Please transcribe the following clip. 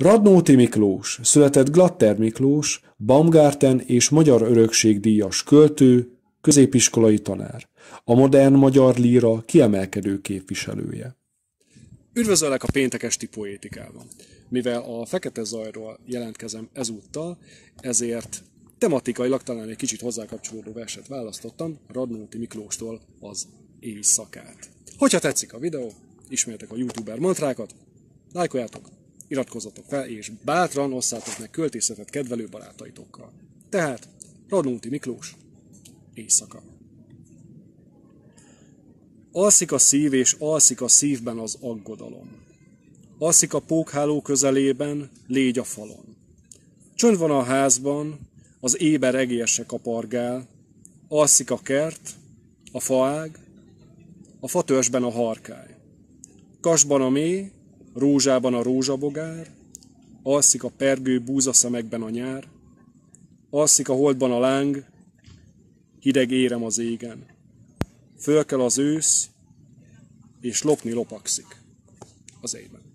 Radnóti Miklós született Glatter Miklós, Baumgarten és Magyar Örökség díjas költő, középiskolai tanár, a modern magyar líra kiemelkedő képviselője. Üdvözöllek a péntek esti poétikában. Mivel a Fekete Zajról jelentkezem ezúttal, ezért tematikailag talán egy kicsit hozzákapcsolódó verset választottam, Radnóti Miklóstól az éjszakát. Hogyha tetszik a videó, ismertek a youtuber mantrákat, lájkoljátok, iratkozzatok fel, és bátran osszátok meg költészetet kedvelő barátaitokkal. Tehát, Radnóti Miklós, éjszaka. Alszik a szív, és alszik a szívben az aggodalom. Alszik a pókháló közelében, légy a falon. Csönd van a házban, az éber egérse kapargál, alszik a kert, a faág, a fatörsben a harkály. Kasban a mély, rózsában a rózsabogár, alszik a pergő búzaszemekben a nyár, alszik a holdban a láng, hideg érem az égen. Fölkel az ősz, és lopni lopakszik az éjben.